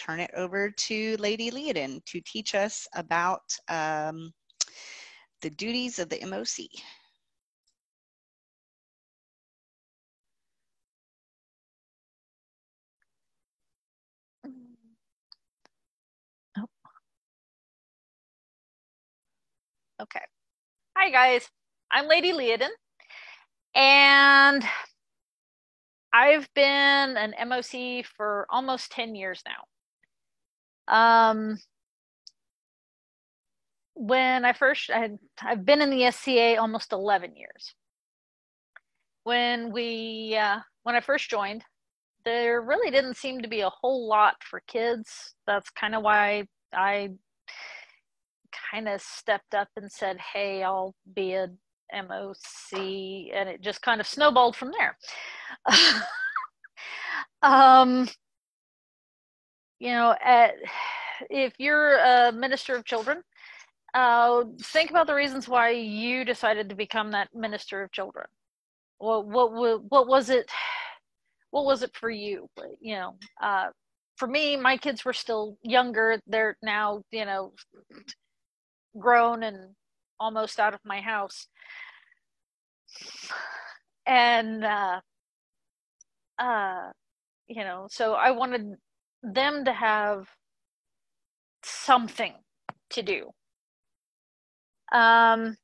turn it over to Lady Liadan to teach us about um, the duties of the MOC. Oh. Okay. Hi guys, I'm Lady Liadan and I've been an MOC for almost 10 years now. Um, when I first, I had, I've been in the SCA almost 11 years. When we, uh, when I first joined, there really didn't seem to be a whole lot for kids. That's kind of why I kind of stepped up and said, Hey, I'll be a MOC, and it just kind of snowballed from there. um, you know, at, if you're a minister of children, uh, think about the reasons why you decided to become that minister of children. What what what was it? What was it for you? You know, uh, for me, my kids were still younger. They're now, you know, grown and almost out of my house and uh, uh, you know, so I wanted them to have something to do. Um,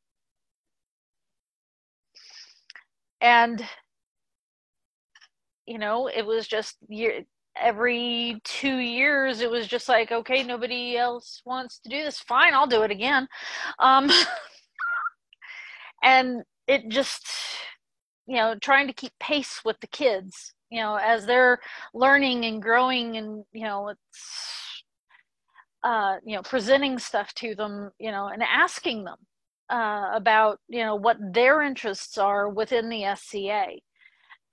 and you know, it was just year every two years it was just like okay nobody else wants to do this. Fine i'll do it again. Um and it just you know trying to keep pace with the kids you know as they're learning and growing and you know it's uh you know presenting stuff to them you know and asking them uh about you know what their interests are within the SCA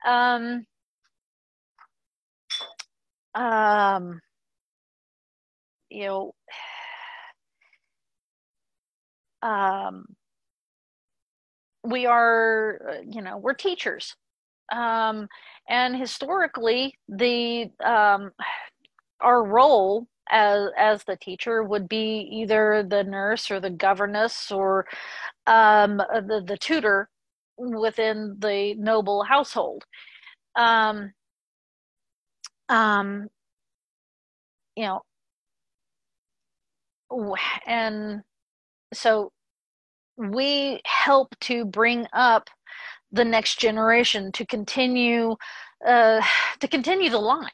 um um you know um we are uh, you know we're teachers um, and historically the um, our role as as the teacher would be either the nurse or the governess or um, the the tutor within the noble household. Um, um, you know and so we help to bring up the next generation to continue uh, to continue the line.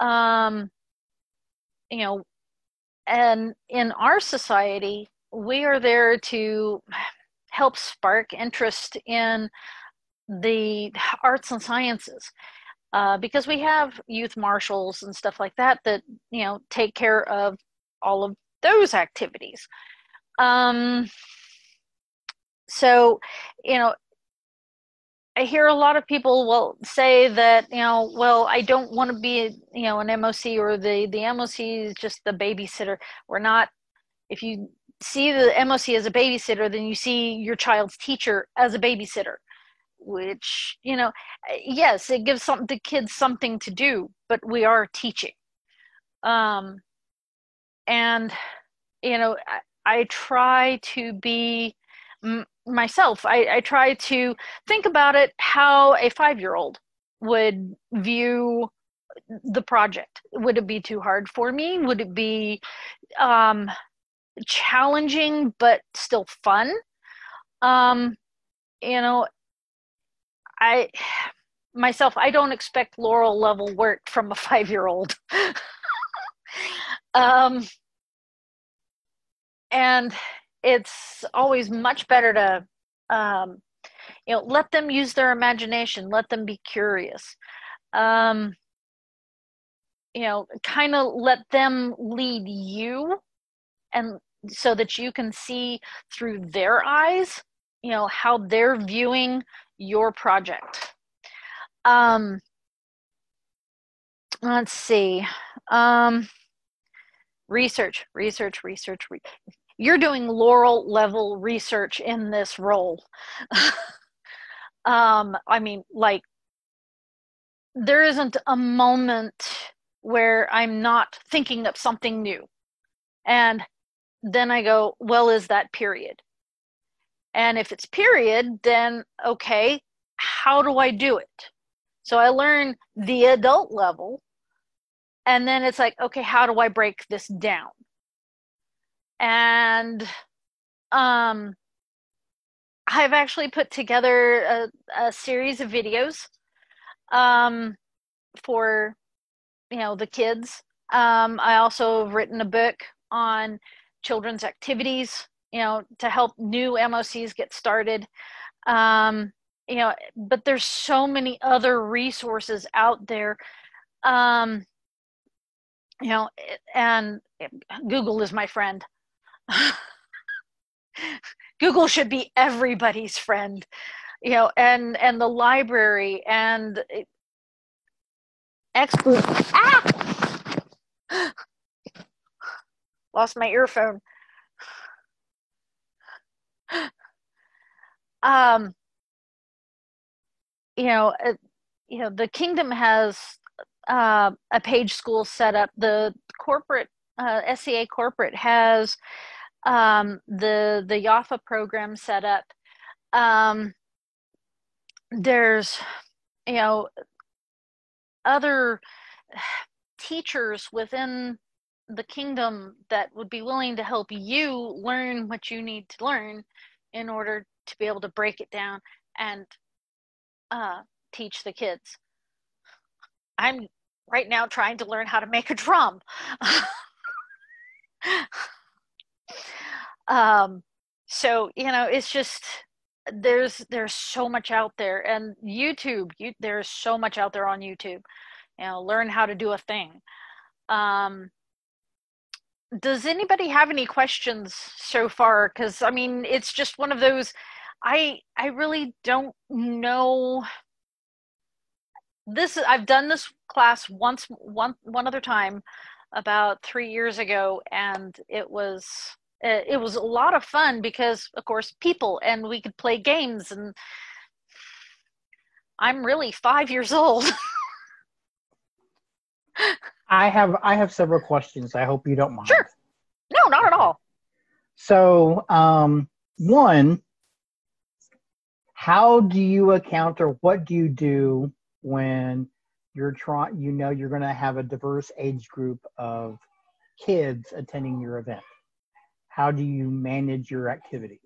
Um, you know and in our society we are there to help spark interest in the arts and sciences uh, because we have youth marshals and stuff like that that you know take care of all of those activities. Um, so you know i hear a lot of people will say that you know well i don't want to be you know an moc or the the moc is just the babysitter. We're not if you see the moc as a babysitter then you see your child's teacher as a babysitter which you know yes it gives some the kids something to do but we are teaching. Um and you know i, I try to be myself I, I try to think about it how a five year old would view the project. Would it be too hard for me? Would it be um, challenging but still fun? Um, you know i myself i don't expect laurel level work from a five year old um, and it's always much better to um, you know let them use their imagination let them be curious. Um, you know kind of let them lead you and so that you can see through their eyes you know how they're viewing your project. Um let's see. Um research research research re- you're doing laurel level research in this role um i mean like there isn't a moment where I'm not thinking of something new. And then I go, well, is that period? And if it's period, then okay, how do I do it? So I learn the adult level. And then it's like, okay, how do I break this down? And um, I've actually put together a, a series of videos um, for you know the kids. Um, I also have written a book on children's activities, you know, to help new MOCs get started. Um, you know, but there's so many other resources out there. Um, you know, and Google is my friend. Google should be everybody's friend, you know, and and the library and expert. Ah! Lost my earphone. Um, you know, uh, you know, the kingdom has uh, a page school set up. The corporate uh, SCA corporate has um, the the YAFA program set up. Um, there's, you know, other teachers within the kingdom that would be willing to help you learn what you need to learn in order to be able to break it down and uh, teach the kids. I'm right now trying to learn how to make a drum. um, so you know, it's just there's there's so much out there, and YouTube. You, there's so much out there on YouTube. You know, learn how to do a thing. Um, does anybody have any questions so far? Because I mean, it's just one of those. I I really don't know. This I've done this class once one one other time about three years ago, and it was it was a lot of fun because of course people and we could play games and i'm really five years old. I have i have several questions. I hope you don't mind. Sure. No not at all. So um one how do you account or what do you do when you're trying you know you're going to have a diverse age group of kids attending your event how do you manage your activities?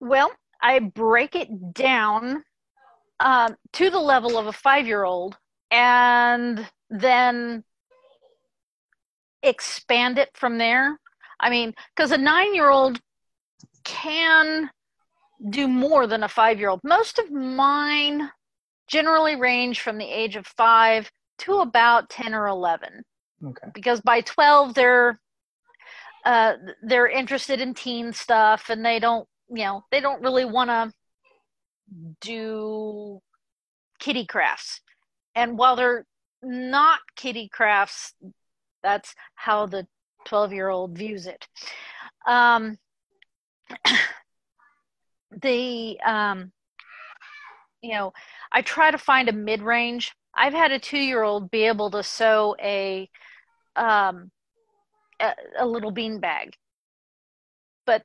Well, I break it down um, to the level of a five year old and then expand it from there. I mean, because a nine year old can do more than a five year old. Most of mine generally range from the age of five to about 10 or 11. Okay. Because by 12, they're uh, they're interested in teen stuff and they don't you know they don't really want to do kitty crafts. And while they're not kitty crafts that's how the 12 year old views it. Um, the um, you know i try to find a mid-range. I've had a two year old be able to sew a um, a, a little beanbag. But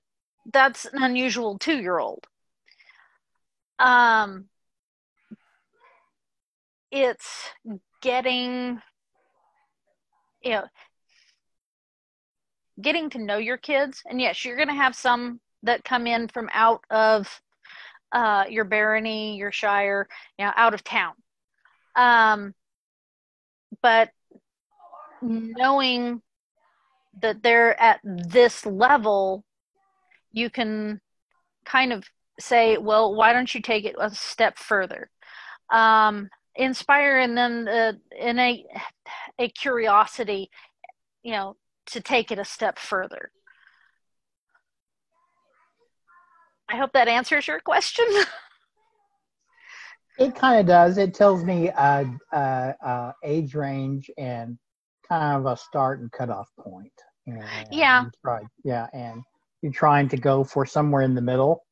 that's an unusual two year old. Um, it's getting, you know, getting to know your kids. And yes, you're going to have some that come in from out of uh, your barony, your shire, you know, out of town. Um, but knowing that they're at this level, you can kind of say, well, why don't you take it a step further? Um, inspire in them uh, in a a curiosity, you know, to take it a step further. I hope that answers your question. it kind of does. It tells me uh, uh, uh, age range and kind of a start and cutoff point. And yeah. Try, yeah, and you're trying to go for somewhere in the middle,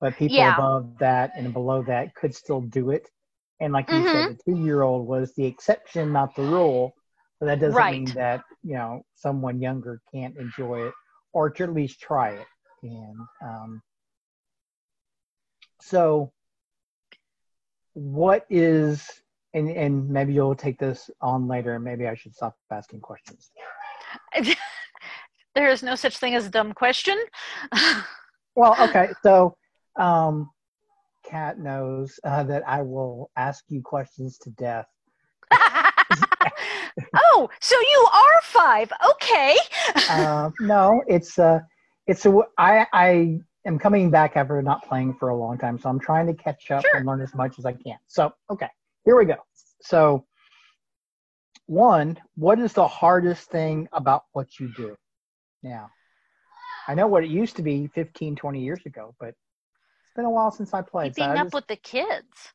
but people yeah. above that and below that could still do it. And like you said, Mhm. the two year old was the exception, not the rule. But that doesn't Right. mean that, you know, someone younger can't enjoy it or to at least try it. And um, so, what is, and, and maybe you'll take this on later, and maybe I should stop asking questions. there is no such thing as a dumb question. Well, okay. So, um, Kat knows uh, that I will ask you questions to death. oh, so you are five. Okay. Uh, no, it's uh, it's a, I I am coming back after not playing for a long time, so I'm trying to catch up Sure. and learn as much as I can. So, okay, here we go. So, one, what is the hardest thing about what you do now? I know what it used to be 15, 20 years ago, but it's been a while since I played. so keeping I up just- with the kids.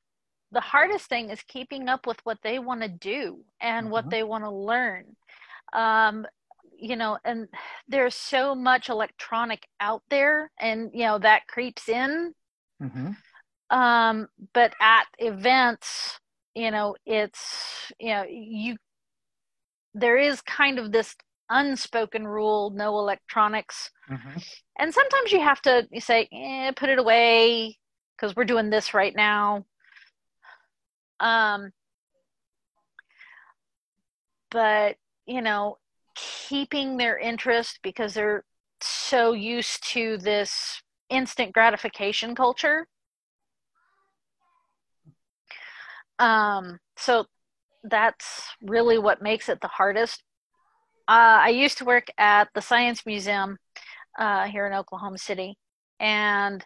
The hardest thing is keeping up with what they want to do and what Mhm. they want to learn. Um, you know, and there's so much electronic out there, and you know that creeps in. Mhm. Um, but at events, you know, it's you know you there is kind of this unspoken rule: no electronics. Mhm. and sometimes you have to you say eh, put it away because we're doing this right now. Um but you know keeping their interest because they're so used to this instant gratification culture. Um so that's really what makes it the hardest uh, i used to work at the science museum uh, here in Oklahoma City, and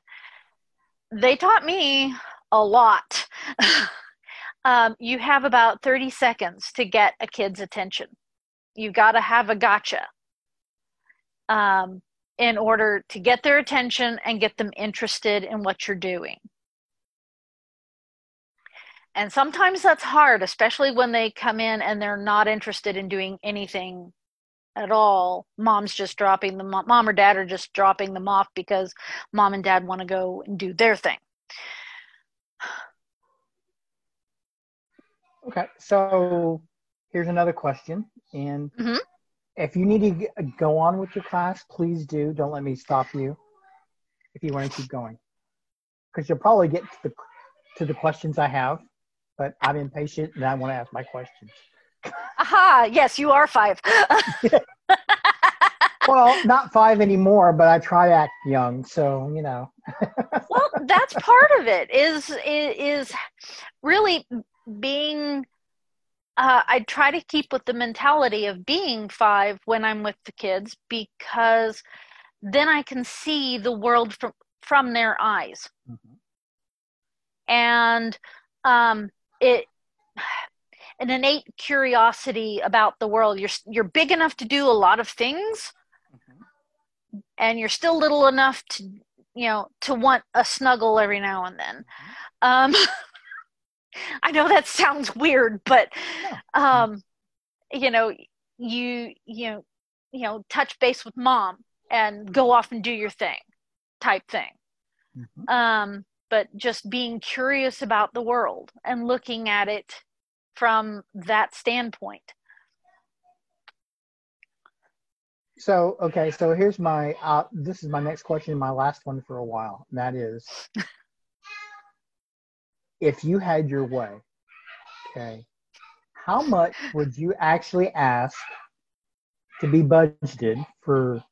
they taught me a lot. um, you have about 30 seconds to get a kid's attention. You've got to have a gotcha um, in order to get their attention and get them interested in what you're doing. And sometimes that's hard, especially when they come in and they're not interested in doing anything at all. Mom's just dropping them, mom or dad are just dropping them off because mom and dad want to go and do their thing. Okay, so here's another question, and Mhm. if you need to go on with your class, please do. Don't let me stop you if you want to keep going, because you'll probably get to the to the questions I have, but I'm impatient and I want to ask my questions. Aha, yes, you are five. Well, not five anymore, but I try to act young, so you know. well, that's part of it is is really being uh, I try to keep with the mentality of being five when I'm with the kids because then I can see the world from from their eyes. Mhm. and um, it an innate curiosity about the world. You're you're big enough to do a lot of things, and you're still little enough to you know to want a snuggle every now and then. Um, I know that sounds weird, but um, you know you you know you know touch base with mom and go off and do your thing, type thing Mhm. um, but just being curious about the world and looking at it from that standpoint. So okay, so here's my uh, this is my next question, my last one for a while. And that is, if you had your way, okay, how much would you actually ask to be budgeted for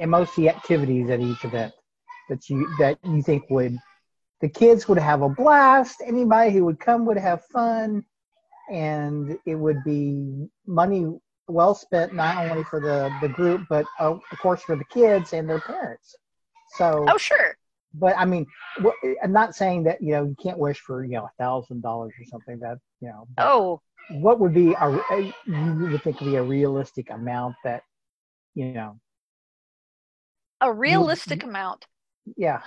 MOC activities at each event that you that you think would the kids would have a blast, anybody who would come would have fun, and it would be money well spent not only for the the group but uh, of course for the kids and their parents. So Oh, sure. but I mean, I'm not saying that you know you can't wish for you know a thousand dollars or something that you know. Oh, what would be a, a you would think would be a realistic amount that you know? a realistic amount. Yeah.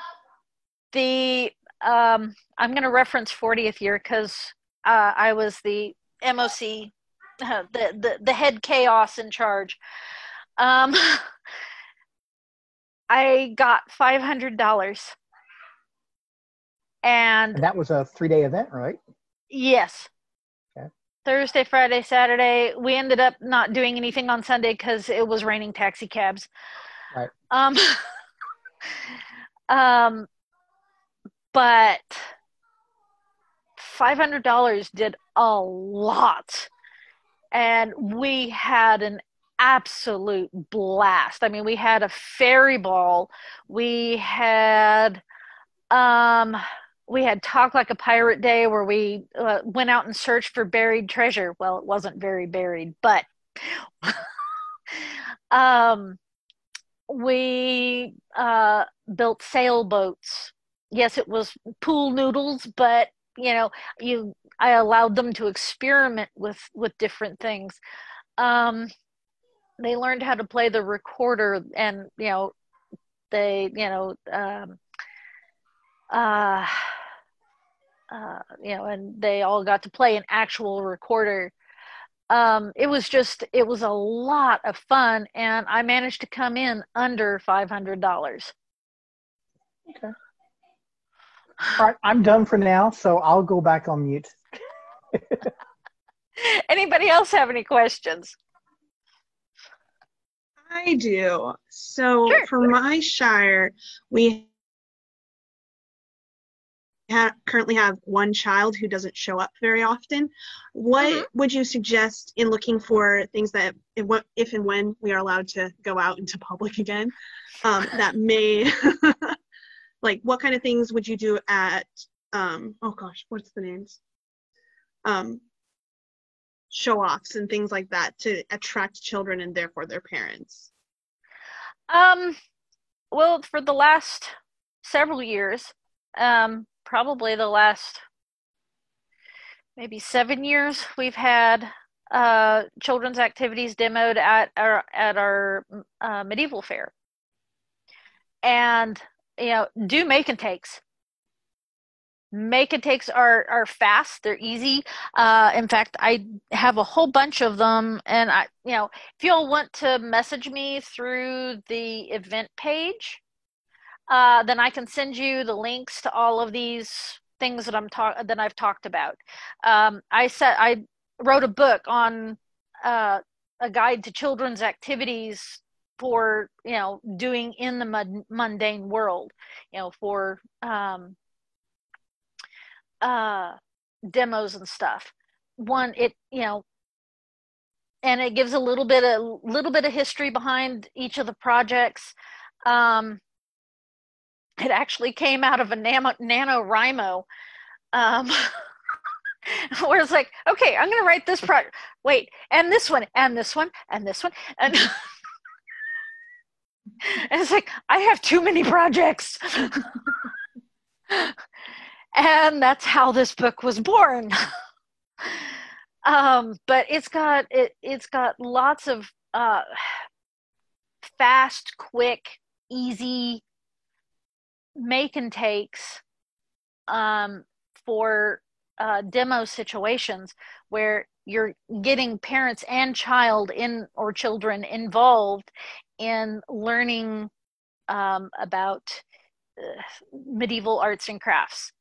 The um, I'm going to reference 40th year because uh, I was the MOC, uh, the, the the head chaos in charge. Um, I got five hundred dollars, And And that was a three day event, right? yes. Okay. Thursday, Friday, Saturday. We ended up not doing anything on Sunday because it was raining taxi cabs. Right. Um, um, but five hundred dollars did a lot, and we had an absolute blast. I mean, we had a fairy ball. We had um we had talk like a pirate day where we uh, went out and searched for buried treasure well it wasn't very buried but um we uh built sailboats yes it was pool noodles but you know you i allowed them to experiment with with different things um they learned how to play the recorder and you know they you know um uh uh, you know, and they all got to play an actual recorder. Um, it was just, it was a lot of fun, and I managed to come in under five hundred dollars. Okay. All right, I'm done for now, so I'll go back on mute. Anybody else have any questions? I do. So Sure. for my shire, we ha- currently have one child who doesn't show up very often. What Mhm. would you suggest in looking for things that, if, if and when we are allowed to go out into public again, um, that may, like, what kind of things would you do at, um, oh gosh, what's the names? Um, show offs and things like that to attract children and therefore their parents. Um, well, for the last several years, um, probably the last maybe seven years, we've had uh, children's activities demoed at our at our uh, medieval fair, and you know, do make and takes. Make and takes are are fast. They're easy. Uh, in fact, I have a whole bunch of them, and I, you know, if you'll want to message me through the event page, uh, then I can send you the links to all of these things that I'm talk that I've talked about. Um, I said I wrote a book on uh, a guide to children's activities for you know doing in the mund- mundane world, you know for um, uh, demos and stuff. One, it you know and it gives a little bit a little bit of history behind each of the projects. Um, it actually came out of a nano, NaNoWriMo, um, where it's like, okay, I'm going to write this project. Wait, and this one, and this one, and this one, and, and it's like I have too many projects, and that's how this book was born. um, but it's got it. It's got lots of uh, fast, quick, easy make and takes um, for uh, demo situations where you're getting parents and child in or children involved in learning um, about uh, medieval arts and crafts.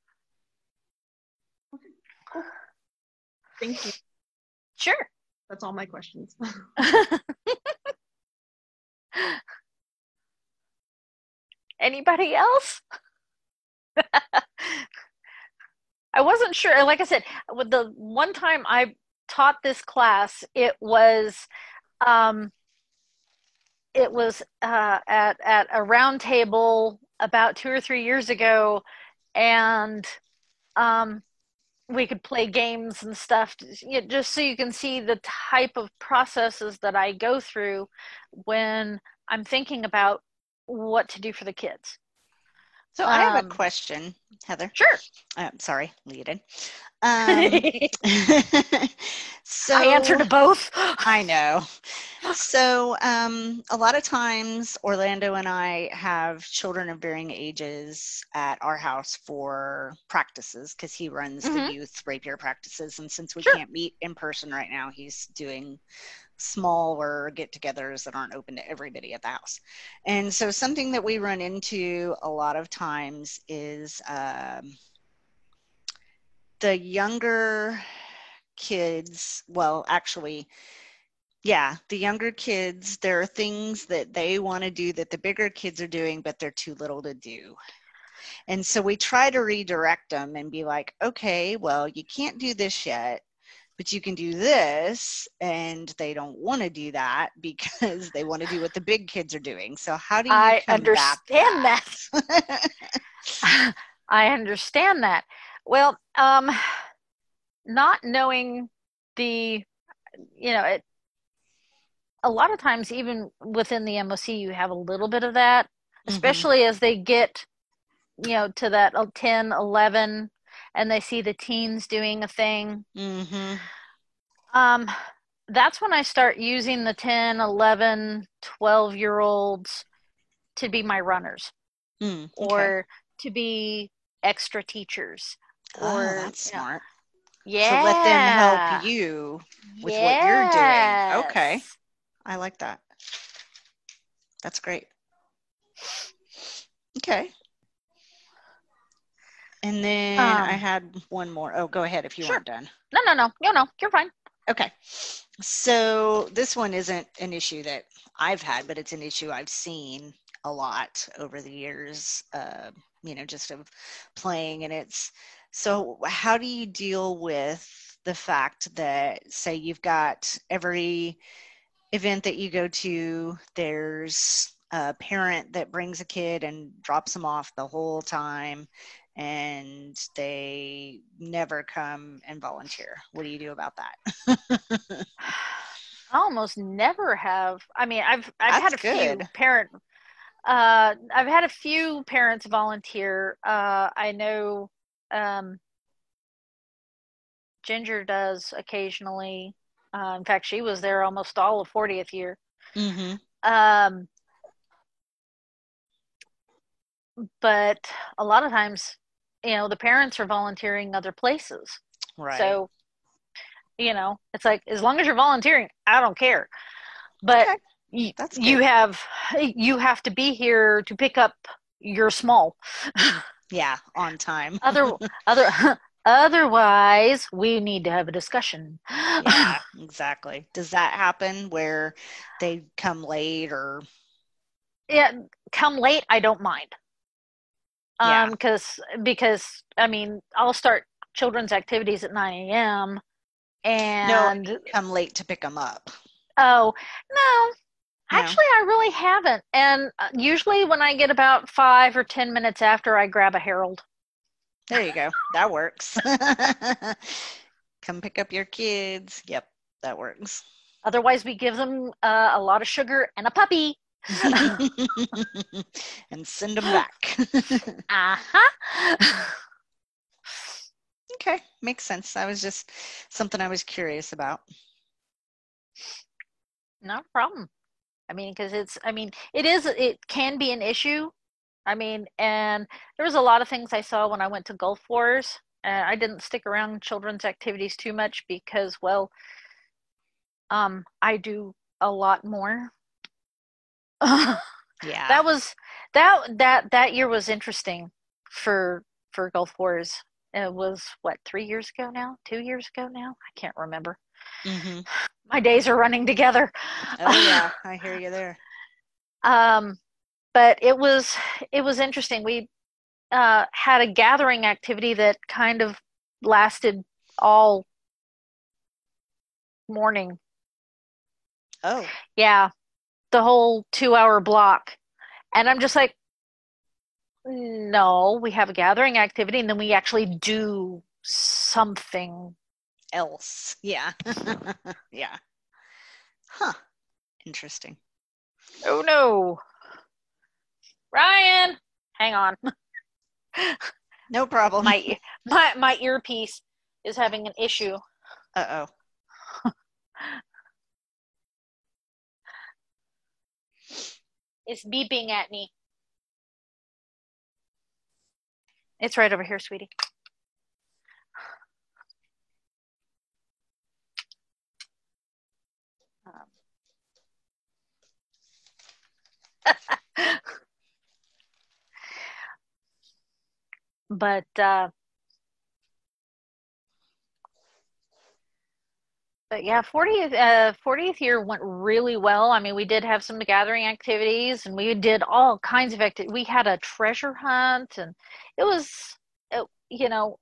Thank you. Sure. That's all my questions. Anybody else? I wasn't sure. Like I said, with the one time I taught this class, it was um, it was uh, at at a round table about two or three years ago, and um, we could play games and stuff, just so you can see the type of processes that I go through when I'm thinking about what to do for the kids. So I have Um, a question, Heather. Sure. Uh, sorry, Liadan. Um, so I answer to both. I know. So, um, a lot of times, Orlando and I have children of varying ages at our house for practices because he runs Mhm. the youth rapier practices. And since we Sure. can't meet in person right now, he's doing smaller get togethers that aren't open to everybody at the house. And so, something that we run into a lot of times is um, the younger kids, well, actually, yeah, the younger kids, there are things that they want to do that the bigger kids are doing, but they're too little to do. And so we try to redirect them and be like, okay, well, you can't do this yet, but you can do this. And they don't want to do that because they want to do what the big kids are doing. So, how do you I understand that. that? I understand that. Well, um, not knowing the, you know, it, a lot of times, even within the MOC, you have a little bit of that, Mhm. especially as they get, you know, to that 10, 11, and they see the teens doing a thing. Mm-hmm. Um, that's when I start using the 10, 11, 12 year olds to be my runners Mm, okay. or to be extra teachers. oh, or, that's you know, smart. Yeah. So let them help you with what you're doing. Okay. I like that. That's great. Okay. And then I Um, had one more. Oh, go ahead if you Sure. weren't done. No, no, no. No, no. You're fine. Okay. So this one isn't an issue that I've had, but it's an issue I've seen a lot over the years, uh, you know, just of playing. And it's so how do you deal with the fact that, say, you've got every event that you go to, there's a parent that brings a kid and drops them off the whole time and they never come and volunteer. What do you do about that? I almost never have. I mean, I've I've had a That's few parent. Uh, I've had a few parents volunteer. Uh, I know um, Ginger does occasionally. Uh, in fact, she was there almost all of 40th year. mm-hmm. Um, but a lot of times, you know, the parents are volunteering other places. Right. So, you know, it's like as long as you're volunteering, I don't care. But Okay. y- That's you have you have to be here to pick up your small. yeah, on time. Other other otherwise, we need to have a discussion. yeah, exactly. Does that happen where they come late or yeah, come late, I don't mind. Yeah. Um, because because I mean, I'll start children's activities at 9 a.m. and come late to pick them up? Oh, no. No? Actually, I really haven't. And uh, usually, when I get about five or 10 minutes after, I grab a Herald. There you go. That works. come pick up your kids. Yep, that works. Otherwise, we give them uh, a lot of sugar and a puppy. and send them back. Uh huh. okay, makes sense. That was just something I was curious about. no problem. I mean, because it's, I mean, it is, it can be an issue. I mean, and there was a lot of things I saw when I went to Gulf Wars. And I didn't stick around children's activities too much because, well, um, I do a lot more. Yeah. that was that that that year was interesting for for Gulf Wars. It was what three years ago now, two years ago now. I can't remember. hmm My days are running together. Oh yeah, I hear you there. Um, but it was it was interesting. We uh, had a gathering activity that kind of lasted all morning. Oh, Yeah, the whole two hour block. And I'm just like, no, we have a gathering activity and then we actually do something. else. Yeah. yeah. Huh. Interesting. Oh no. Ryan, hang on. No problem. My my my earpiece is having an issue. Uh It's beeping at me. It's right over here, sweetie. Um. but uh, yeah, 40th uh, 40th year went really well. I mean, we did have some gathering activities, and we did all kinds of activities. We had a treasure hunt, and it was, it, you know,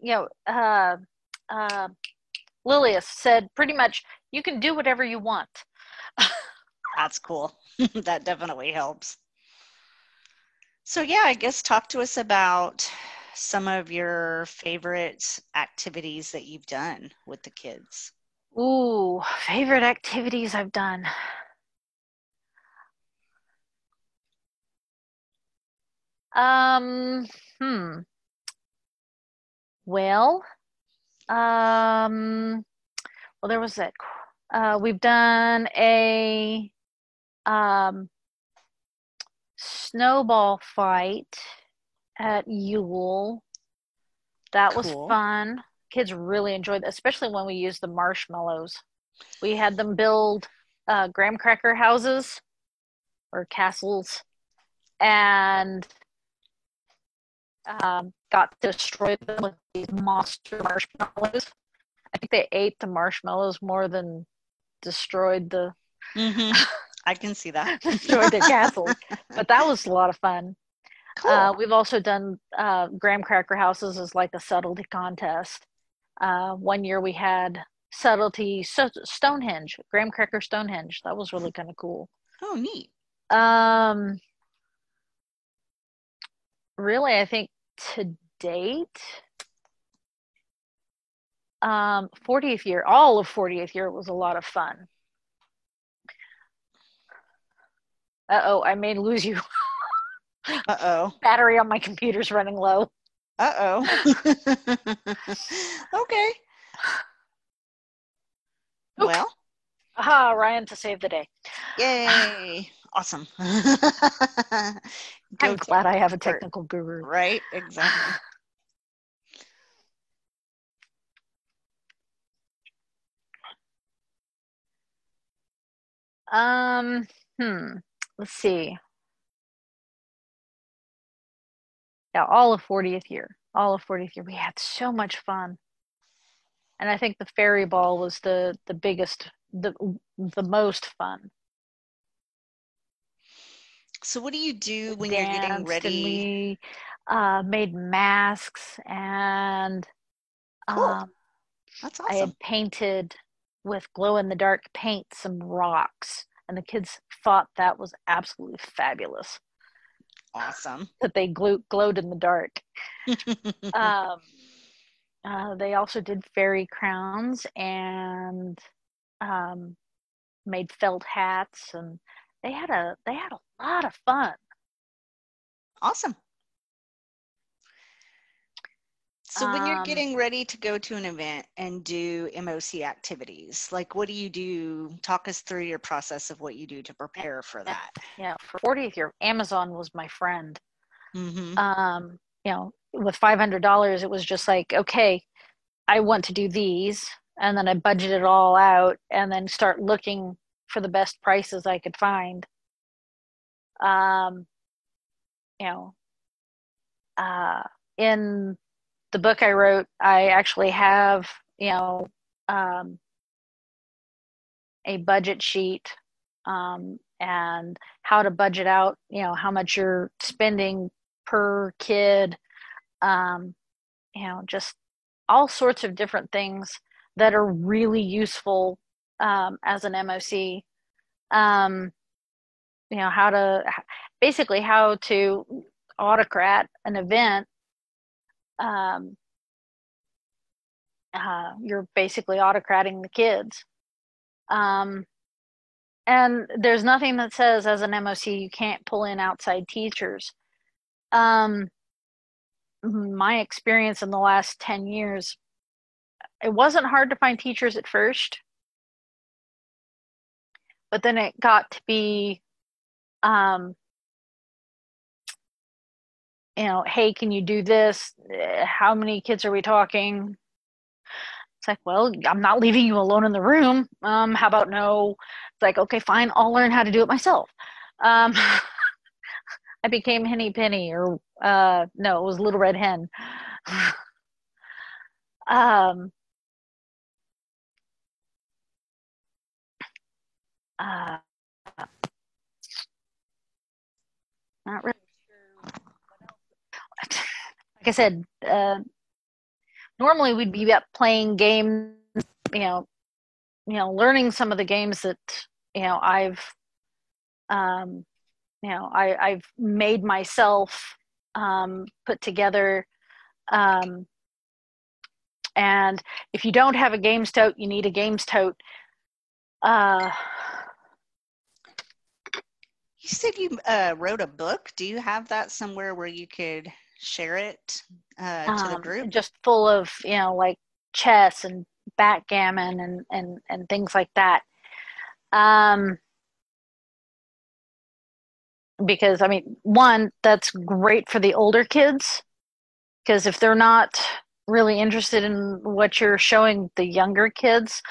you know, uh, uh, Lilius said pretty much, you can do whatever you want. That's cool. that definitely helps. So yeah, I guess talk to us about some of your favorite activities that you've done with the kids. Ooh, favorite activities I've done. Um, hmm. Well, um, well, there was that. Uh, we've done a um, snowball fight at Yule. That was fun. Kids really enjoyed especially when we used the marshmallows. We had them build uh, graham cracker houses or castles and um, got to destroy them with these monster marshmallows. I think they ate the marshmallows more than destroyed the hmm I can see that. destroyed their castles. But that was a lot of fun. Cool. Uh, we've also done uh, graham cracker houses as like a subtlety contest. Uh, one year we had subtlety so- Stonehenge, graham cracker Stonehenge. That was really kind of cool. oh, neat. Um, really, I think to date, um, 40th year, all of 40th year was a lot of fun. Uh oh, I may lose you. Uh oh. Battery on my computer's running low. Uh oh. okay. Oop. Well, Aha, Ryan to save the day. yay. Awesome. I'm glad I have a technical guru. Right, exactly. Um, hmm. Let's see. Yeah, all of 40th year. All of 40th year. We had so much fun. And I think the fairy ball was the the biggest the the most fun. So, what do you do when you're getting Danced ready? we uh, made masks and Cool. um, That's I had painted with glow in the dark paint some rocks, and the kids thought that was absolutely fabulous Awesome. that they glowed, glowed in the dark. Um, uh, they also did fairy crowns and um, made felt hats, and they had a they had a lot of fun. awesome. So, when you're Um, getting ready to go to an event and do MOC activities, like what do you do? Talk us through your process of what you do to prepare for that. Yeah, for 40th year, Amazon was my friend. hmm um, you know, with five hundred dollars, it was just like, okay, I want to do these, and then I budget it all out, and then start looking for the best prices I could find. Um, you know, uh, in the book I wrote, I actually have, you know, um, a budget sheet um, and how to budget out, you know, how much you're spending per kid, um, you know, just all sorts of different things that are really useful um, as an MOC. Um, you know, how to basically how to autocrat an event. Um, uh, you're basically autocrating the kids. Um, and there's nothing that says as an MOC you can't pull in outside teachers. Um, my experience in the last 10 years, it wasn't hard to find teachers at first, but then it got to be, um, you know, hey, can you do this? Eh, how many kids are we talking? It's like, well, I'm not leaving you alone in the room. Um, how about no? It's like, okay, fine, I'll learn how to do it myself. Um, I became Henny Penny, or uh, no, it was Little Red Hen. um, uh, not really like I said, uh, normally we'd be up playing games, you know, you know, learning some of the games that you know I've, um, you know, I, I've made myself, um, put together. Um, and if you don't have a games tote, you need a games tote. Uh, You said you uh, wrote a book. Do you have that somewhere where you could share it uh, to the um, group? just full of you know like chess and backgammon and and and things like that. Um, because I mean, one that's great for the older kids because if they're not really interested in what you're showing the younger kids,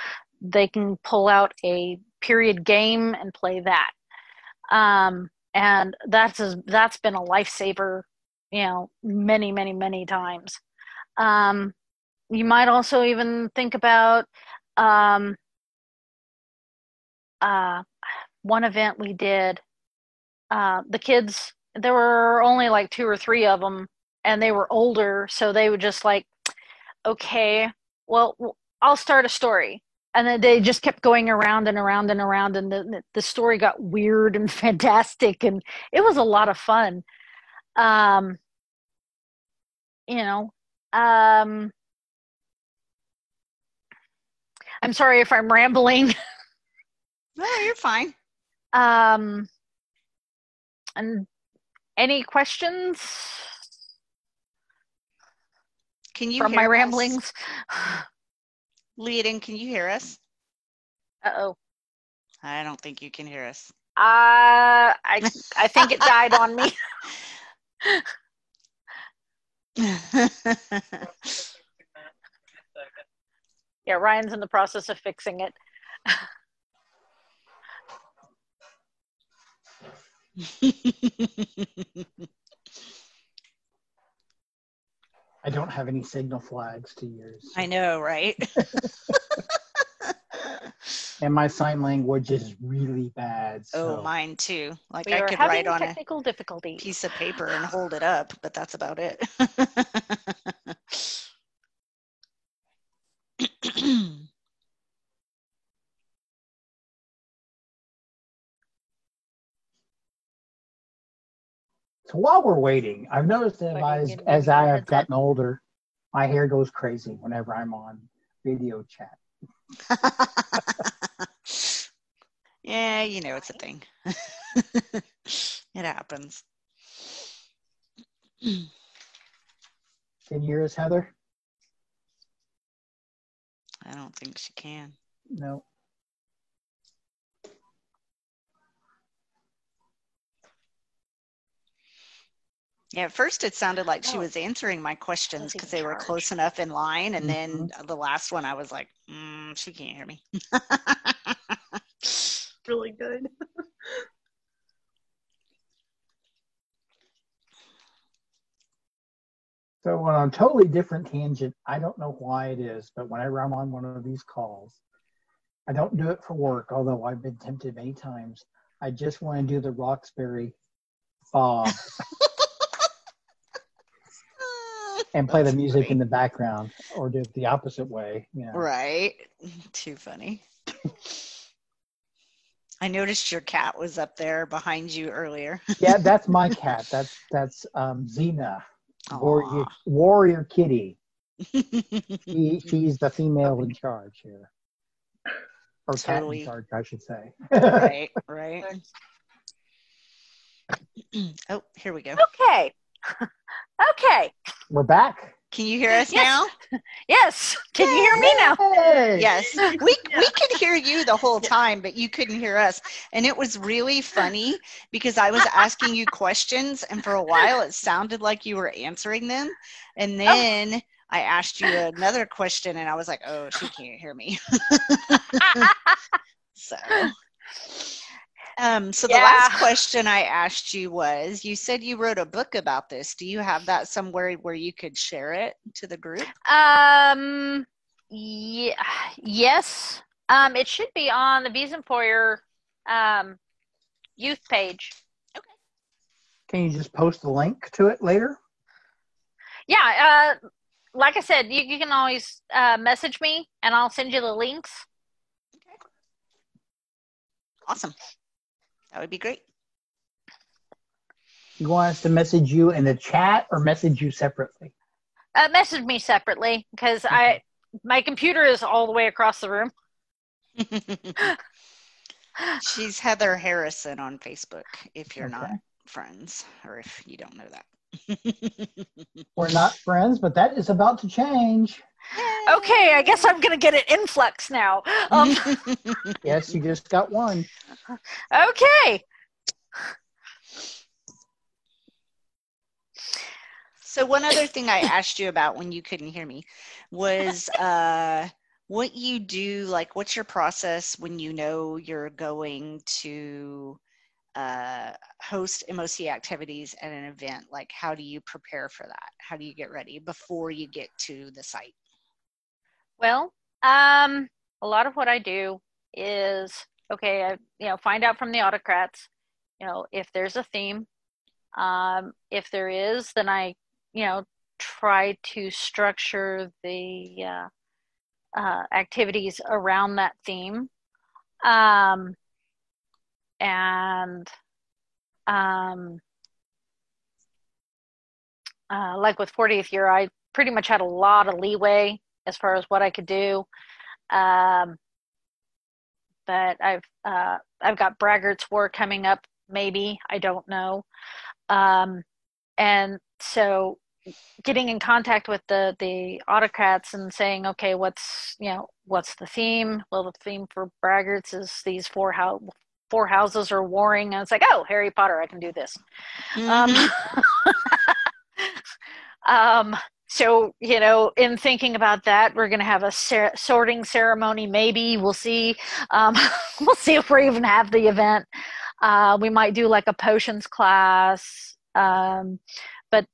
they can pull out a period game and play that. Um, and that's a, that's been a lifesaver, you know, many, many, many times. Um, you might also even think about um, uh, one event we did. Uh, the kids, there were only like two or three of them, and they were older, so they would just like, okay, well, I'll start a story and then they just kept going around and around and around and the, the story got weird and fantastic and it was a lot of fun um you know um i'm sorry if i'm rambling no, you're fine. um and any questions Can you from hear my us? ramblings Liadan, can you hear us? uh-oh I don't think you can hear us. uh i i think it died on me yeah ryan's in the process of fixing it I don't have any signal flags to use. I know, right? And my sign language is really bad. Oh, so. oh, mine too. Like we I could write on a technical difficulties piece of paper and hold it up, but that's about it. So while we're waiting, I've noticed that But as, as I have gotten older, my hair goes crazy whenever I'm on video chat. yeah, you know it's a thing. it happens. Can you hear us, Heather? I don't think she can. No. Yeah, at first it sounded like she Oh. was answering my questions because they were close enough in line. And then Mhm. the last one, I was like, mm, she can't hear me. Really good. So on a totally different tangent, I don't know why it is, but whenever I'm on one of these calls, I don't do it for work, although I've been tempted many times. I just want to do the Roxbury fob and play the music funny. in the background, or do it the opposite way. You know. Right. Too funny. I noticed your cat was up there behind you earlier. Yeah, that's my cat. That's that's um, Xena, warrior, warrior kitty. She, she's the female in charge here, or cat in charge, I should say. right, right. oh, here we go. okay okay We're back. Can you hear us Yes. now? yes can you hear me now Yes. We we could hear you the whole time, but you couldn't hear us. And it was really funny because I was asking you questions and for a while it sounded like you were answering them. And oh. then I asked you another question and I was like, "Oh, she can't hear me." So um, so the last question I asked you was you said you wrote a book about this. Do you have that somewhere where you could share it to the group? Um, yeah, yes. Um, it should be on the Wiesenfeuer um, youth page. Okay. Can you just post the link to it later? Yeah, uh, like I said, you, you can always uh, message me and I'll send you the links. Okay. Awesome. That would be great. You want us to message you in the chat or message you separately? Uh, message me separately because I my computer is all the way across the room. She's Heather Harrison on Facebook, if you're not friends or if you don't know that. We're not friends, but that is about to change. Okay, I guess I'm gonna get an influx now. Um, Yes, you just got one. okay. So one other thing I asked you about when you couldn't hear me was uh, what you do. Like, what's your process when you know you're going to uh, host MOC activities at an event? Like, how do you prepare for that? How do you get ready before you get to the site? Well, um, a lot of what I do is okay. I you know find out from the autocrats, you know, if there's a theme. Um, if there is, then I you know try to structure the uh, uh, activities around that theme. Um, and um, uh, like with 40th year, I pretty much had a lot of leeway as far as what I could do. Um, but I've uh, I've got Braggart's War coming up. Maybe I don't know. Um, and so getting in contact with the the autocrats and saying, okay, what's you know what's the theme? Well, the theme for Braggart's is these four how four houses are warring, and it's like, oh, Harry Potter, I can do this. Um, um, so, you know, in thinking about that, we're going to have a cer- sorting ceremony. Maybe we'll see. Um, we'll see if we even have the event. Uh, we might do like a potions class. Um, but,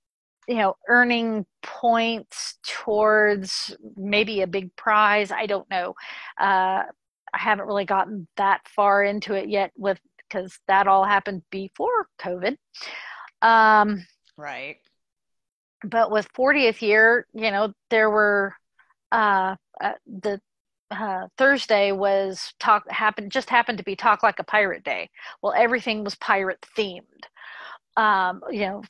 you know, earning points towards maybe a big prize. I don't know. Uh, I haven't really gotten that far into it yet with because that all happened before COVID. Um, right. but with 40th year, you know, there were uh, uh the uh, Thursday was talk happened just happened to be talk like a pirate day. Well, everything was pirate themed. Um, you know,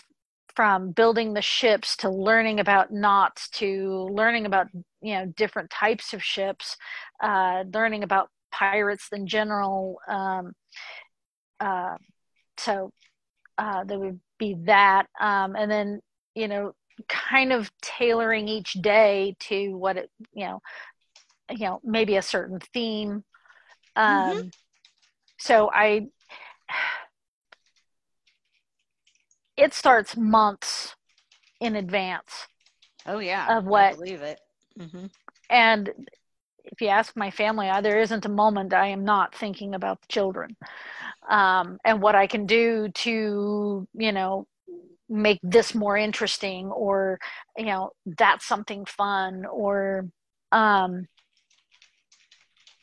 from building the ships to learning about knots to learning about you know different types of ships, uh, learning about pirates in general. Um, uh, so uh, there would be that, um, and then you know kind of tailoring each day to what it you know you know maybe a certain theme um Mhm. so i it starts months in advance Oh yeah. Of I what? believe it. hmm and if you ask my family I, there isn't a moment i am not thinking about the children um, and what i can do to you know make this more interesting or you know that's something fun or um,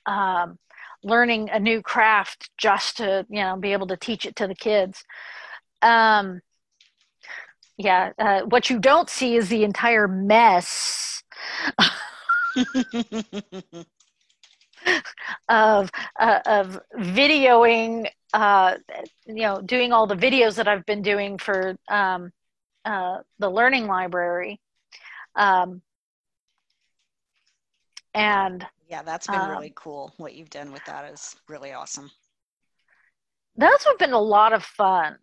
um, learning a new craft just to you know be able to teach it to the kids um, yeah uh, what you don't see is the entire mess of uh, of videoing uh, you know doing all the videos that I've been doing for um, uh, the learning library um, and yeah, that's been Um, really cool. What you've done with that is really awesome. those have been a lot of fun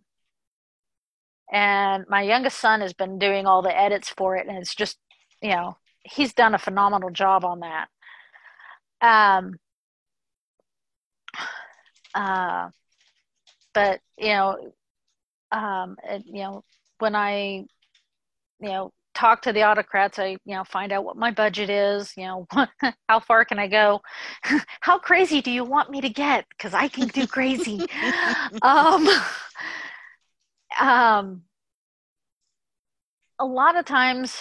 and my youngest son has been doing all the edits for it and it's just you know he's done a phenomenal job on that. Um uh but you know um it, you know when i you know talk to the autocrats i you know find out what my budget is you know how far can i go? How crazy do you want me to get? Because i can do crazy. Um, um, a lot of times,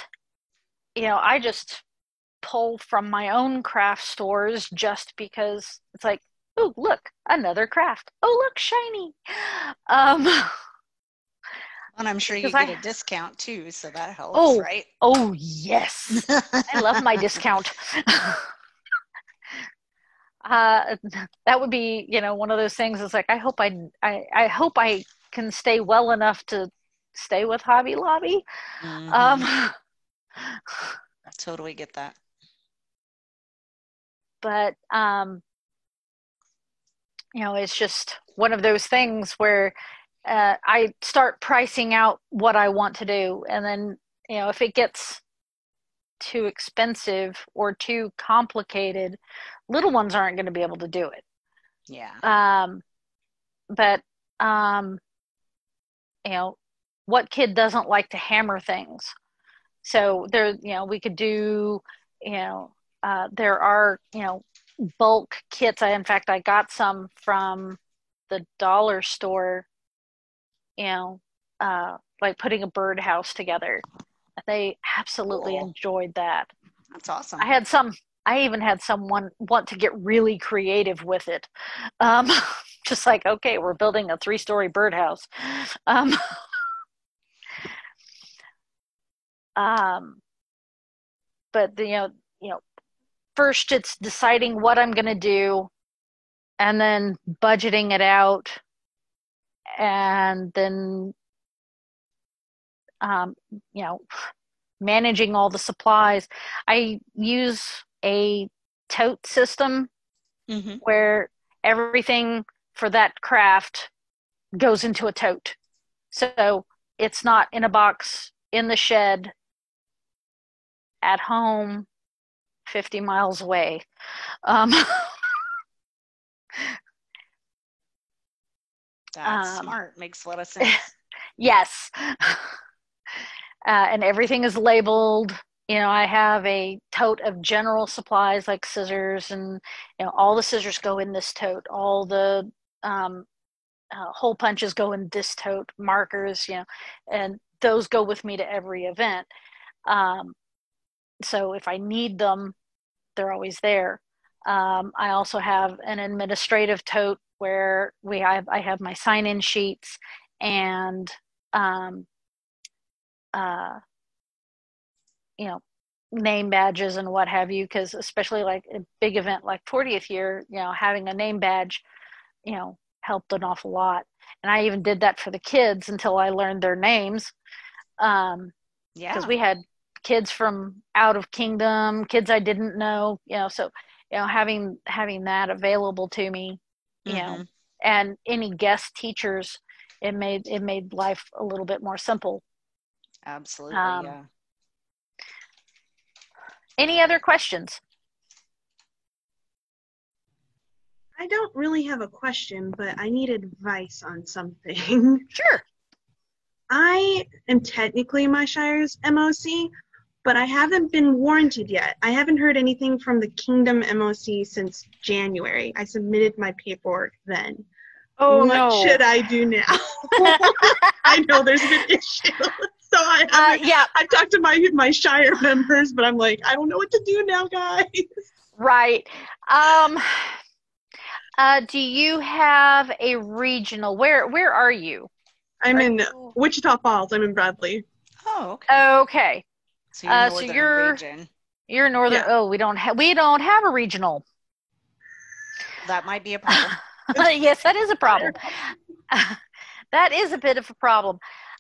you know, I just pull from my own craft stores just because it's like, oh look another craft. Oh look shiny. Um And I'm sure you get I- a discount too, so that helps, Oh, right? oh yes. I love my discount. Uh that would be you know one of those things. It's like i hope i i, I hope i can stay well enough to stay with hobby lobby Mhm. um I totally get that. but um you know it's just one of those things where uh, i start pricing out what i want to do and then you know if it gets too expensive or too complicated little ones aren't going to be able to do it Yeah. um but um you know what kid doesn't like to hammer things so there you know we could do you know uh, there are you know bulk kits i in fact i got some from the dollar store you know uh like putting a birdhouse together they absolutely Cool. enjoyed that That's awesome. I had some. I even had someone want to get really creative with it. Um, just like, okay, we're building a three-story birdhouse. Um, um, but the, you know, you know, first it's deciding what I'm going to do, and then budgeting it out, and then, um, you know, managing all the supplies. I use a tote system hmm where everything for that craft goes into a tote. So it's not in a box in the shed at home 50 miles away. Um, That's Um, smart. Makes a lot of sense. yes. uh, and everything is labeled. You know, I have a tote of general supplies like scissors, and you know, all the scissors go in this tote. All the um, uh, hole punches go in this tote. Markers, you know, and those go with me to every event. Um, so if I need them, they're always there. Um, I also have an administrative tote where we have I have my sign-in sheets and um, uh, you know name badges and what have you because especially like a big event like 40th year you know having a name badge you know helped an awful lot and i even did that for the kids until i learned their names um Yeah. because we had kids from out of kingdom kids i didn't know you know so you know having having that available to me you know Mhm. and any guest teachers it made it made life a little bit more simple Absolutely. um, yeah. any other questions I don't really have a question, but I need advice on something. sure I am technically my Shire's MOC, but I haven't been warranted yet. I haven't heard anything from the Kingdom MOC since January. I submitted my paperwork then. oh what no should I do now? I know there's been issues. So I uh, haven't, yeah I've talked to my my Shire members, but I'm like, I don't know what to do now, guys. right um uh do you have a regional where where are you I'm Are in you- Wichita Falls. I'm in Bradley. Oh, okay. okay so you're uh, so northern you're- region. you're northern Yeah. oh we don't have we don't have a regional That might be a problem. yes, that is a problem. that is a bit of a problem.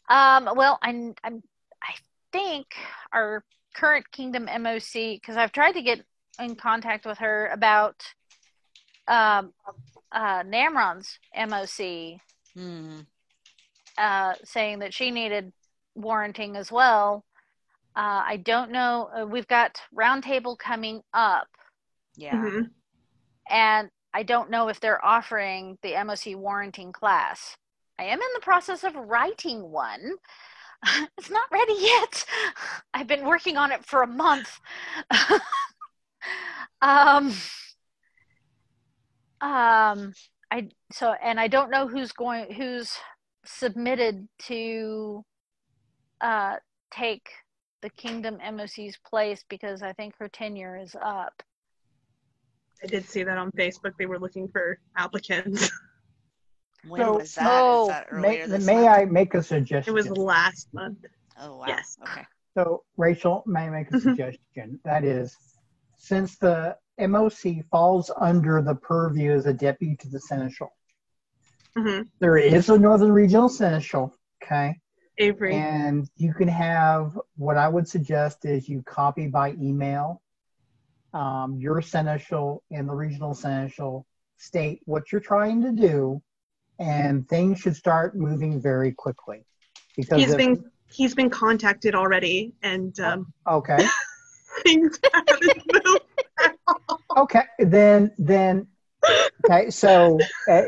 Um, well, I'm, I'm, I think our current Kingdom MOC, because I've tried to get in contact with her about um, uh, Namron's MOC, Hmm. uh, saying that she needed warranting as well. Uh, I don't know. Uh, we've got roundtable coming up, Yeah. Mhm. and I don't know if they're offering the MOC warranting class. I am in the process of writing one. It's not ready yet. I've been working on it for a month. um, um, I so and I don't know who's going who's submitted to uh, take the Kingdom MOC's place because I think her tenure is up. I did see that on Facebook. They were looking for applicants. When So- was that? Is Oh, that May, earlier this may month? I make a suggestion? It was last month. Oh wow. Yes. Okay. So, Rachel, may I make a Mhm. suggestion? That is, since the MOC falls under the purview as a deputy to the seneschal, hmm there is a Northern Regional Seneschal, okay? Avery. And you can have what I would suggest is you copy by email um, your seneschal and the regional seneschal state what you're trying to do, and things should start moving very quickly. Because He's if- been he's been contacted already, and um, okay, things haven't moved. Okay, then then okay, so uh,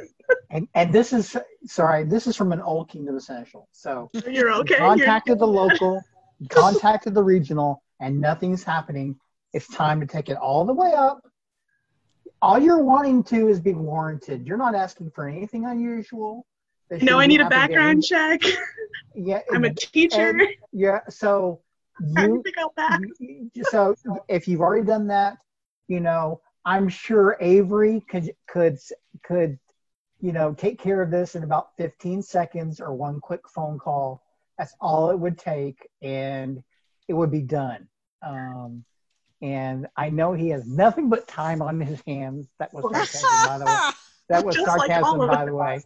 and and this is sorry, this is from an old Kingdom Seneschal. So You're You okay. You're- contacted the local, contacted the regional, and nothing's happening. It's time to take it all the way up. All you're wanting to is be warranted. You're not asking for anything unusual. No, I need a background check. Yeah, I'm a teacher. yeah. So you, you think I'll back? you- so if you've already done that, you know, I'm sure Avery could could could you know take care of this in about 15 seconds or one quick phone call. That's all it would take, and it would be done. Um, and I know he has nothing but time on his hands. That was sarcasm, by the way. That was Just sarcasm, of by the way.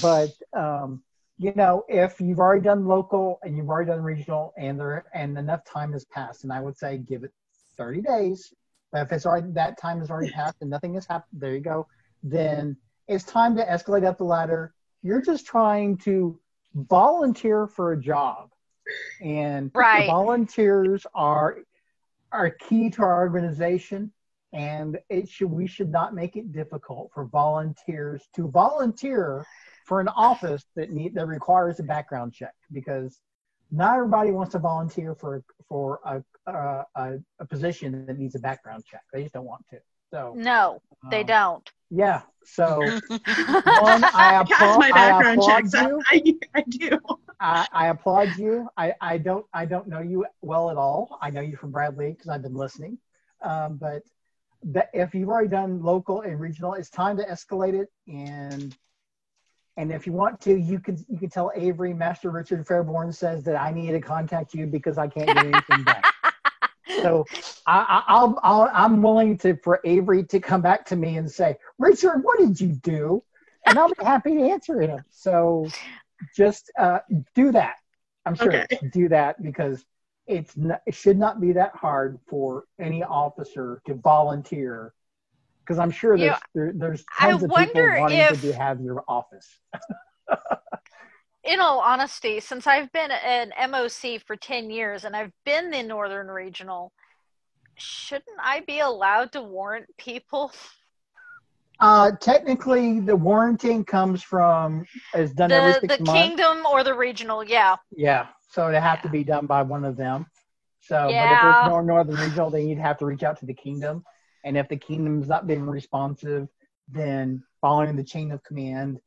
But um, you know, if you've already done local and you've already done regional, and there and enough time has passed, and I would say give it 30 days. But if it's already that time has already passed and nothing has happened, there you go. Then it's time to escalate up the ladder. You're just trying to volunteer for a job, and Right. volunteers are are key to our organization and it should we should not make it difficult for volunteers to volunteer for an office that need that requires a background check because not everybody wants to volunteer for for a a, a, a position that needs a background check they just don't want to so No, they um, don't. yeah so one i Pass applaud, my I background applaud checks. you I, I do. I, I applaud you. I, I don't I don't know you well at all. I know you from Bradley because I've been listening. Um, but that if you've already done local and regional, it's time to escalate it. And and if you want to, you can you can tell Avery Master Richard Fairborn says that I need to contact you because I can't get anything done. So I, I, I'll, I'll I'm willing to for Avery to come back to me and say, Richard, what did you do? And I'll be happy to answer it. So just uh, do that. I'm sure Okay. do that because it's not, it should not be that hard for any officer to volunteer because I'm sure there's Yeah. there, there's I tons of people wonder wanting if- to have your office. in all honesty, since I've been an MOC for 10 years and I've been the Northern Regional, shouldn't I be allowed to warrant people? Uh, technically, the warranting comes from is done every The, six the months. kingdom or the regional, yeah. Yeah, so they have to be done by one of them. So, but if Yeah. it's more northern regional, then you'd have to reach out to the kingdom. And if the kingdom's not being responsive, then following the chain of command,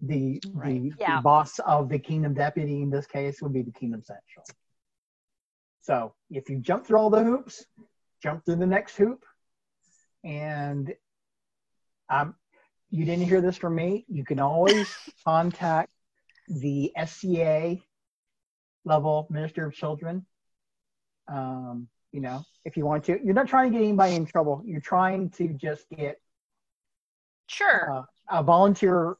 the Right. the, Yeah. the boss of the kingdom deputy in this case would be the kingdom seneschal. So if you jump through all the hoops, jump through the next hoop, and um, you didn't hear this from me. You can always contact the SCA level Minister of Children. Um, you know, if you want to, you're not trying to get anybody in trouble. You're trying to just get Sure. uh, a volunteer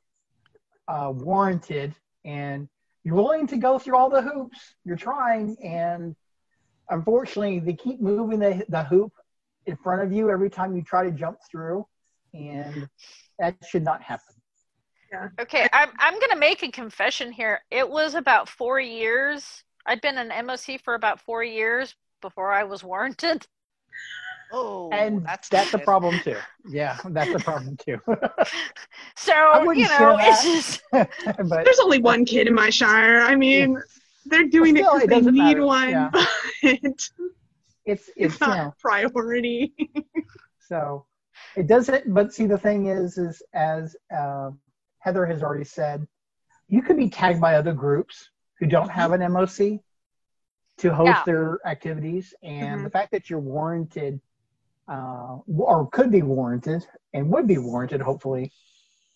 uh, warranted, and you're willing to go through all the hoops. You're trying, and unfortunately, they keep moving the the hoop in front of you every time you try to jump through, and that should not happen. yeah. Okay, I'm I'm gonna make a confession here. It was about four years. I'd been an MOC for about four years before I was warranted. Oh, and that's that's, not a problem too. Yeah, that's a problem too. So you know, it's just but There's only one kid in my shire. I mean, they're doing Still, it it because they need matter. one, Yeah. but it's it's it's you not know a priority. So it doesn't. But see, the thing is, is as uh, Heather has already said, you could be tagged by other groups who don't have an MOC to host Yeah. their activities, and Mhm. the fact that you're warranted uh, or could be warranted and would be warranted, hopefully,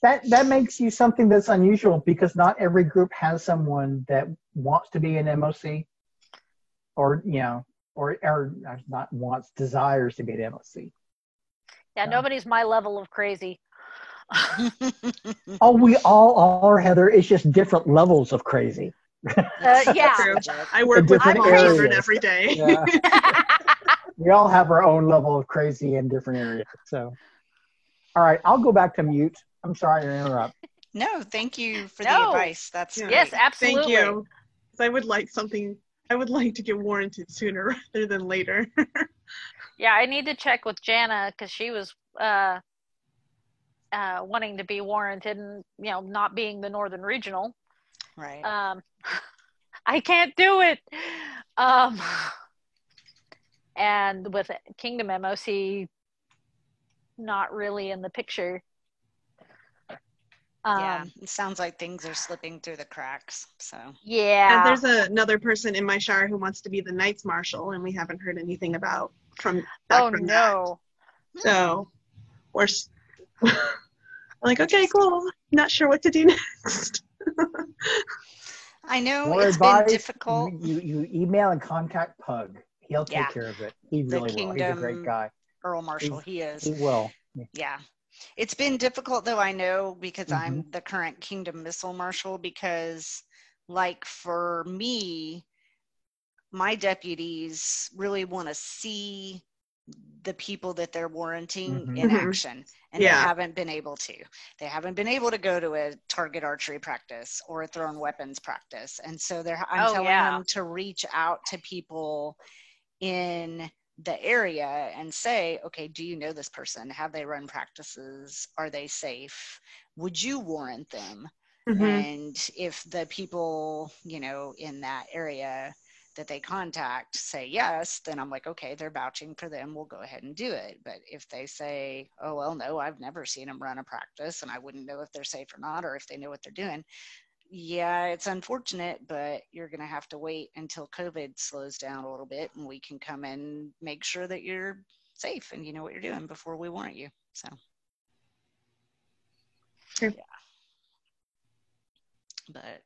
that that makes you something that's unusual because not every group has someone that wants to be an MOC, or you know, or or not wants desires to be an MOC. Yeah, So- nobody's my level of crazy. Oh, we all are, Heather. It's just different levels of crazy. Uh, yeah. I work with different small children areas. every day. Yeah. we all have our own level of crazy in different areas. So, all right, I'll go back to mute. I'm sorry to interrupt. no, thank you for the No. advice. That's Yeah. yes, absolutely. Thank you. I would like something. I would like to get warranted sooner rather than later. Yeah, I need to check with Jana because she was uh, uh, wanting to be warranted and you know not being the Northern Regional. Right. Um, I can't do it. Um, and with Kingdom MOC not really in the picture. Um, yeah. It sounds like things are slipping through the cracks. So yeah. And there's another person in my shire who wants to be the Knights Marshal, and we haven't heard anything about from back oh from that. no. So we're s- like, okay, cool. Not sure what to do next. I know More it's been difficult. You, you email and contact Pug. He'll take Yeah. care of it. He The really will. He's a great guy. Earl Marshal, he is. He will. Yeah. It's been difficult though, I know, because Mm-hmm. I'm the current Kingdom Missile Marshal, because like for me, my deputies really want to see the people that they're warranting Mhm. in Mhm. action and Yeah. they haven't been able to they haven't been able to go to a target archery practice or a thrown weapons practice and so they're i'm Oh, telling yeah. them to reach out to people in the area and say okay do you know this person? Have they run practices? Are they safe? Would you warrant them? Mhm. and if the people you know in that area that they contact say yes then i'm like okay they're vouching for them. We'll go ahead and do it. But if they say oh well no i've never seen them run a practice and i wouldn't know if they're safe or not or if they know what they're doing yeah it's unfortunate but you're going to have to wait until covid slows down a little bit and we can come and make sure that you're safe and you know what you're doing before we warrant you so Sure. yeah but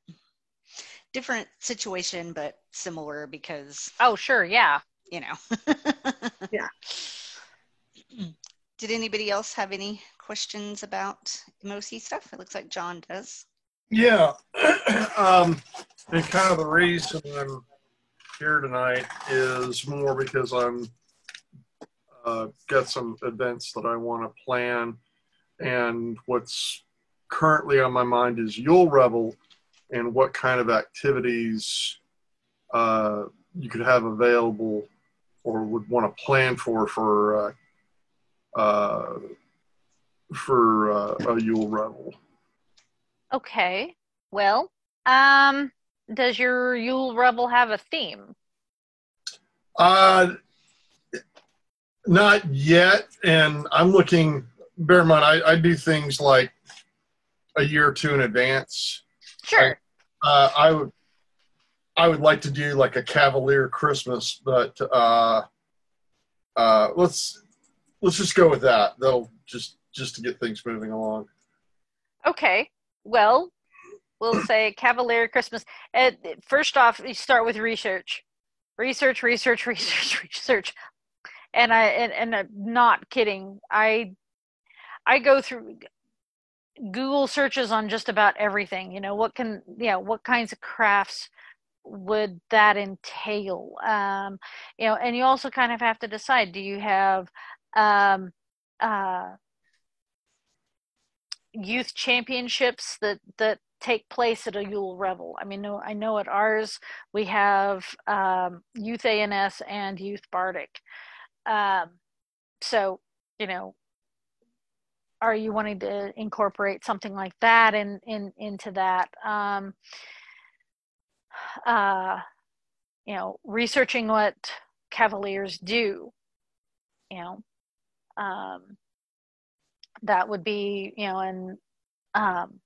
different situation but similar because Oh sure, yeah. you know Yeah. did anybody else have any questions about MOC stuff it looks like john does Yeah, um, and kind of the reason I'm here tonight is more because I'm uh, got some events that I want to plan, and what's currently on my mind is Yule Revel, and what kind of activities uh, you could have available or would want to plan for for uh, uh, for uh, a Yule Revel. Okay. Well, um, does your Yule Revel have a theme? Uh, not yet. And I'm looking, bear in mind, I, I do things like a year or two in advance. Sure. Uh, I would, I would like to do like a Cavalier Christmas, but uh, uh, let's let's just go with that. That'll just just to get things moving along. Okay. Well, we'll say Cavalier Christmas. Uh, first off, you start with research, research, research, research, research, and I and, and I'm not kidding. I I go through Google searches on just about everything. You know, what can yeah, what kinds of crafts would that entail? Um, you know, and you also kind of have to decide: do you have um, uh, youth championships that that take place at a Yule Revel. I mean, no, I know at ours we have um, Youth A&S and Youth Bardic. Um, so, you know, are you wanting to incorporate something like that in, in into that? Um, uh, you know, researching what Cavaliers do. You know, um, that would be you know, and um,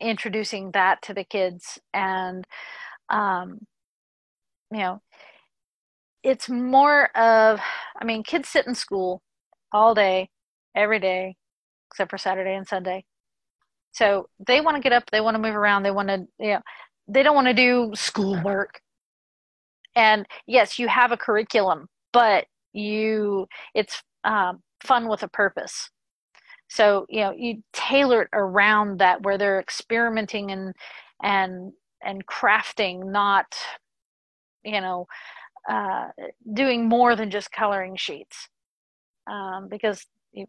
introducing that to the kids and um, you know it's more of i mean kids sit in school all day every day except for saturday and sunday. So they want to get up they want to move around they want to you know they don't want to do schoolwork. And yes you have a curriculum but you it's um, fun with a purpose. So you know you tailor it around that where they're experimenting and and and crafting not you know uh, doing more than just coloring sheets. Um, because you,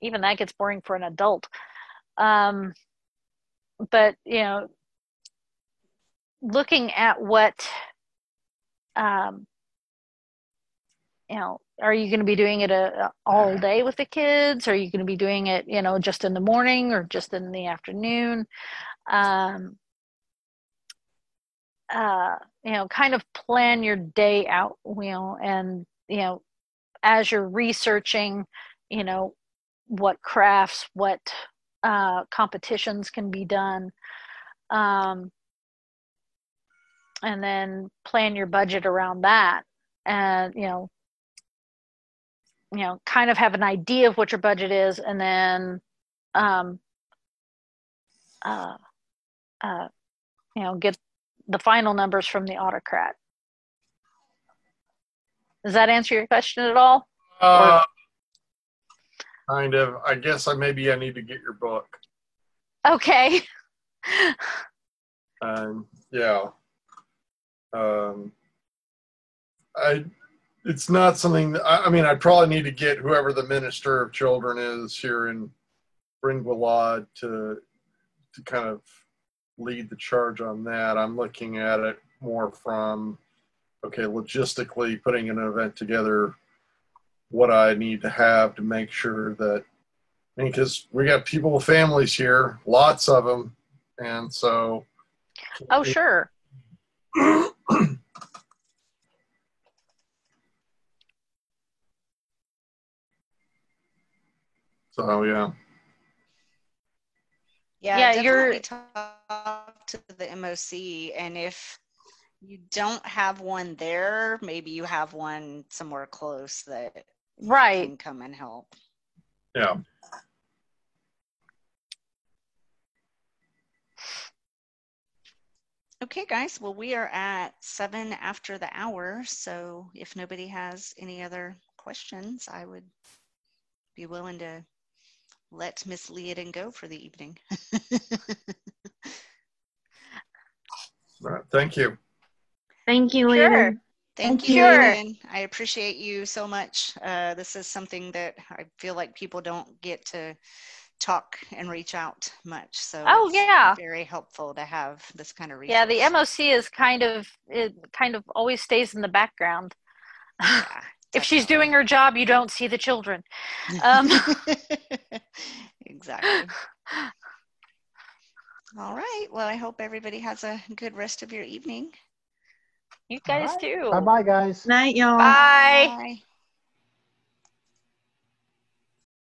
even that gets boring for an adult. Um, but you know looking at what um, you know are you going to be doing it a, uh, all day with the kids? Are you going to be doing it you know just in the morning or just in the afternoon? Um, uh, you know kind of plan your day out you know and you know as you're researching you know what crafts what uh, competitions can be done um, and then plan your budget around that. And you know you know kind of have an idea of what your budget is and then um uh, uh you know get the final numbers from the autocrat. Does that answer your question at all? Uh, kind of. I guess i maybe i need to get your book. Okay. Um yeah. Um, I it's not something that, I, I mean, I probably need to get whoever the minister of children is here in Ringwalad to to kind of lead the charge on that. I'm looking at it more from okay, logistically putting an event together, what I need to have to make sure that because we got people with families here, lots of them, and so. Oh sure. so yeah. Yeah, Yeah, you're- talk to the MOC, and if you don't have one there, maybe you have one somewhere close that Right. can come and help. Yeah. Okay, guys. Well, we are at seven after the hour. So if nobody has any other questions, I would be willing to let Miss Liadan go for the evening. All right. Thank you. Thank you, Sure. Thank Thank you, you. Liadan. I appreciate you so much. Uh, this is something that I feel like people don't get to talk and reach out much. So Oh, it's yeah. very helpful to have this kind of resource. Yeah, the MOC is kind of it kind of always stays in the background. Yeah, if she's doing her job, you don't see the children. Um, exactly. All right. Well, I hope everybody has a good rest of your evening. you guys All right. too. Bye bye, guys. Night, y'all. Bye. Bye.